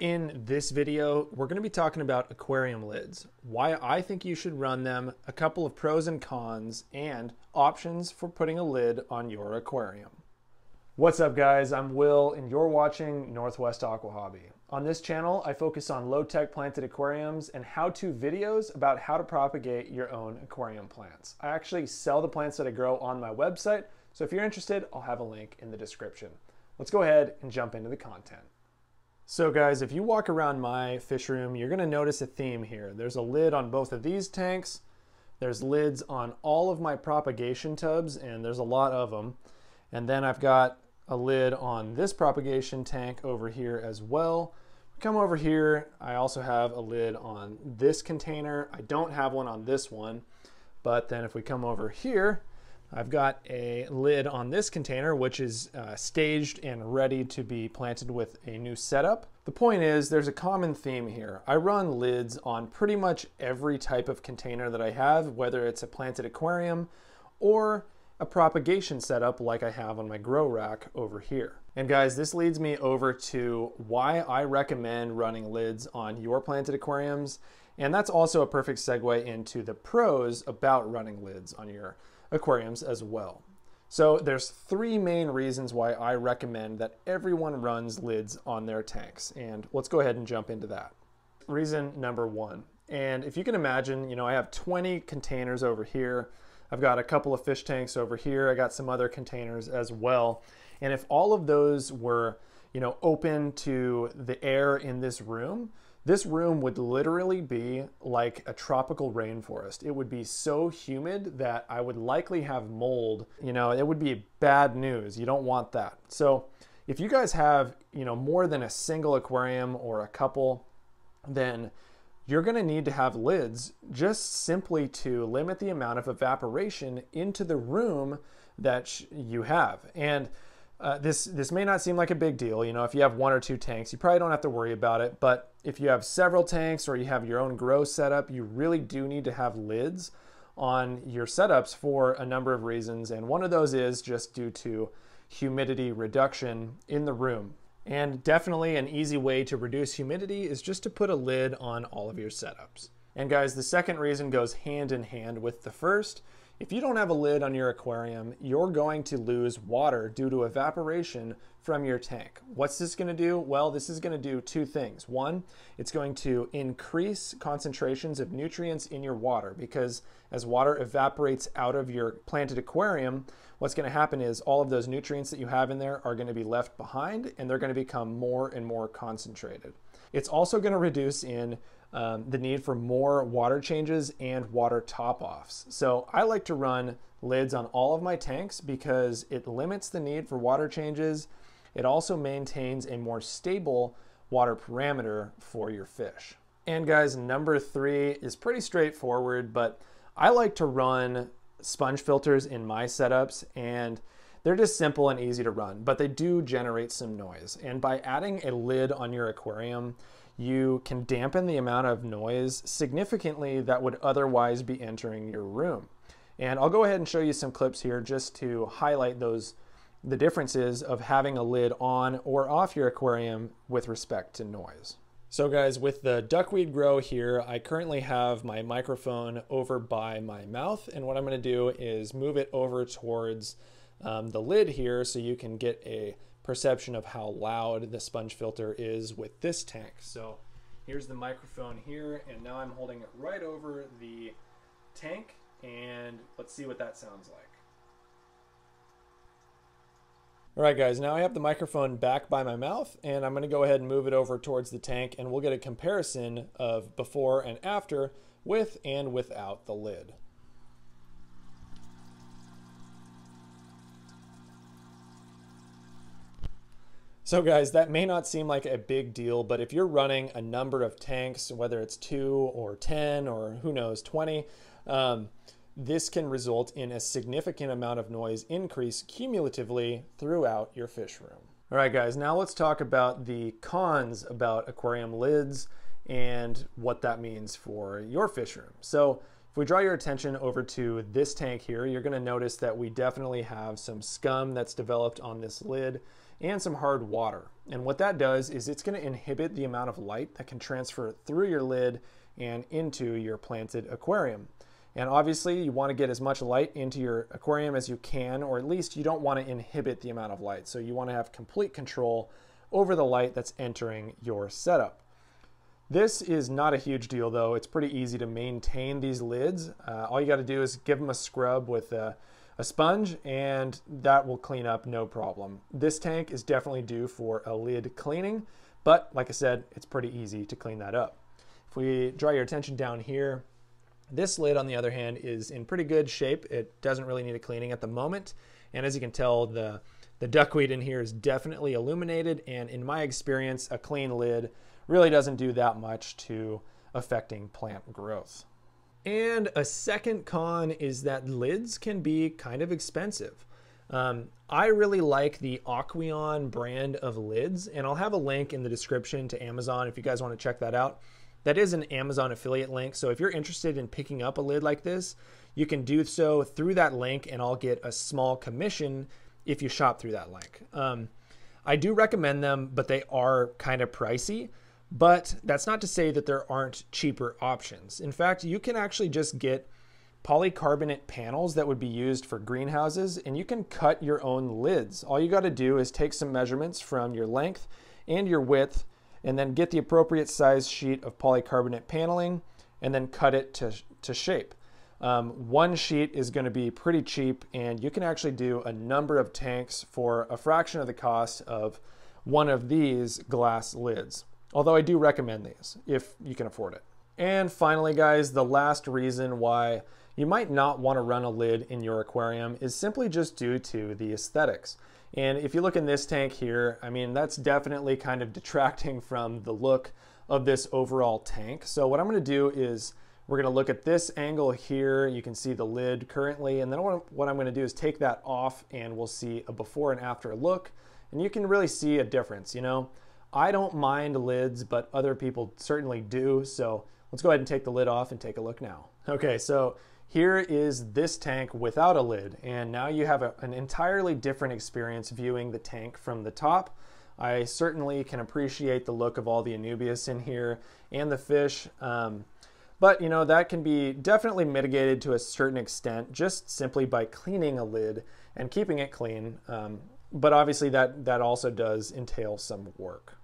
In this video, we're going to be talking about aquarium lids, why I think you should run them, a couple of pros and cons, and options for putting a lid on your aquarium. What's up guys, I'm Will and you're watching Northwest Aqua Hobby. On this channel, I focus on low-tech planted aquariums and how-to videos about how to propagate your own aquarium plants. I actually sell the plants that I grow on my website, so if you're interested, I'll have a link in the description. Let's go ahead and jump into the content. So guys, if you walk around my fish room, you're gonna notice a theme here. There's a lid on both of these tanks. There's lids on all of my propagation tubs, and there's a lot of them. And then I've got a lid on this propagation tank over here as well. Come over here, I also have a lid on this container. I don't have one on this one, but then if we come over here, I've got a lid on this container, which is uh, staged and ready to be planted with a new setup. The point is there's a common theme here. I run lids on pretty much every type of container that I have, whether it's a planted aquarium or a propagation setup like I have on my grow rack over here. And guys, this leads me over to why I recommend running lids on your planted aquariums. And that's also a perfect segue into the pros about running lids on your aquariums as well. So there's three main reasons why I recommend that everyone runs lids on their tanks. And let's go ahead and jump into that. Reason number one. And if you can imagine, you know, I have 20 containers over here. I've got a couple of fish tanks over here. I got some other containers as well. And if all of those were, you know, open to the air in this room, this room would literally be like a tropical rainforest. It would be so humid that I would likely have mold. You know, it would be bad news. You don't want that. So if you guys have, you know, more than a single aquarium or a couple, then you're going to need to have lids just simply to limit the amount of evaporation into the room that you have. And uh, this this may not seem like a big deal. You know, if you have one or two tanks, you probably don't have to worry about it. But if you have several tanks or you have your own grow setup, you really do need to have lids on your setups for a number of reasons. And one of those is just due to humidity reduction in the room. And definitely an easy way to reduce humidity is just to put a lid on all of your setups. And guys, the second reason goes hand in hand with the first. If you don't have a lid on your aquarium, you're going to lose water due to evaporation from your tank. What's this going to do? Well, this is going to do two things. One, it's going to increase concentrations of nutrients in your water because as water evaporates out of your planted aquarium, what's going to happen is all of those nutrients that you have in there are going to be left behind and they're going to become more and more concentrated. It's also going to reduce in um, the need for more water changes and water top offs. So I like to run lids on all of my tanks because it limits the need for water changes. It also maintains a more stable water parameter for your fish. And guys, number three is pretty straightforward, but I like to run sponge filters in my setups and they're just simple and easy to run, but they do generate some noise. And by adding a lid on your aquarium, you can dampen the amount of noise significantly that would otherwise be entering your room. And I'll go ahead and show you some clips here just to highlight those the differences of having a lid on or off your aquarium with respect to noise. So guys, with the duckweed grow here, I currently have my microphone over by my mouth. And what I'm gonna do is move it over towards um, the lid here so you can get a perception of how loud the sponge filter is with this tank. So here's the microphone here, and now I'm holding it right over the tank, and let's see what that sounds like. All right, guys, now I have the microphone back by my mouth, and I'm gonna go ahead and move it over towards the tank, and we'll get a comparison of before and after with and without the lid. So guys, that may not seem like a big deal, but if you're running a number of tanks, whether it's two or 10 or who knows, 20, um, this can result in a significant amount of noise increase cumulatively throughout your fish room. All right, guys, now let's talk about the cons about aquarium lids and what that means for your fish room. So if we draw your attention over to this tank here, you're gonna notice that we definitely have some scum that's developed on this lid. and some hard water. And what that does is it's going to inhibit the amount of light that can transfer through your lid and into your planted aquarium. And obviously you want to get as much light into your aquarium as you can, or at least you don't want to inhibit the amount of light. So you want to have complete control over the light that's entering your setup. This is not a huge deal though. It's pretty easy to maintain these lids. Uh, all you got to do is give them a scrub with a, a, sponge and that will clean up no problem. This tank is definitely due for a lid cleaning, but like I said, it's pretty easy to clean that up. If we draw your attention down here, this lid on the other hand is in pretty good shape. It doesn't really need a cleaning at the moment. And as you can tell, the, the duckweed in here is definitely illuminated. And in my experience, a clean lid really doesn't do that much to affecting plant growth. And a second con is that lids can be kind of expensive. Um, I really like the Aqueon brand of lids, and I'll have a link in the description to Amazon if you guys want to check that out. That is an Amazon affiliate link, so if you're interested in picking up a lid like this, you can do so through that link, and I'll get a small commission if you shop through that link. Um, I do recommend them, but they are kind of pricey. But that's not to say that there aren't cheaper options. In fact, you can actually just get polycarbonate panels that would be used for greenhouses and you can cut your own lids. All you got to do is take some measurements from your length and your width and then get the appropriate size sheet of polycarbonate paneling and then cut it to, to shape. Um, one sheet is going to be pretty cheap and you can actually do a number of tanks for a fraction of the cost of one of these glass lids. Although I do recommend these if you can afford it. And finally, guys, the last reason why you might not want to run a lid in your aquarium is simply just due to the aesthetics. And if you look in this tank here, I mean, that's definitely kind of detracting from the look of this overall tank. So what I'm gonna do is we're gonna look at this angle here. You can see the lid currently. And then what I'm gonna do is take that off and we'll see a before and after look. And you can really see a difference, you know? I don't mind lids, but other people certainly do. So let's go ahead and take the lid off and take a look now. Okay, so here is this tank without a lid, and now you have a, an entirely different experience viewing the tank from the top. I certainly can appreciate the look of all the Anubias in here and the fish. Um, but you know, that can be definitely mitigated to a certain extent just simply by cleaning a lid and keeping it clean. Um, but obviously that, that also does entail some work.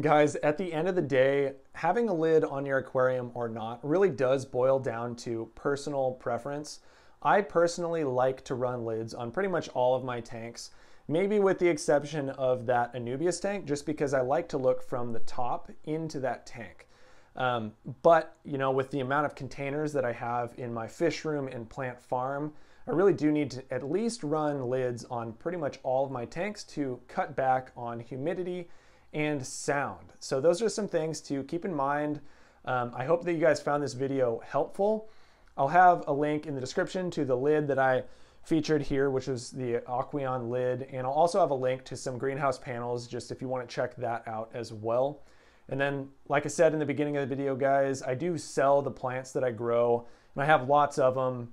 Guys, at the end of the day, having a lid on your aquarium or not really does boil down to personal preference. I personally like to run lids on pretty much all of my tanks, maybe with the exception of that Anubias tank, just because I like to look from the top into that tank. Um, but, you know, with the amount of containers that I have in my fish room and plant farm, I really do need to at least run lids on pretty much all of my tanks to cut back on humidity and sound. So those are some things to keep in mind. Um, I hope that you guys found this video helpful. I'll have a link in the description to the lid that I featured here, which is the Aqueon lid. And I'll also have a link to some greenhouse panels, just if you want to check that out as well. And then, like I said in the beginning of the video, guys, I do sell the plants that I grow, and I have lots of them.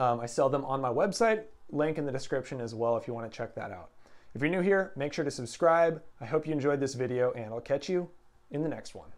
Um, I sell them on my website, link in the description as well if you want to check that out. If you're new here, make sure to subscribe. I hope you enjoyed this video and I'll catch you in the next one.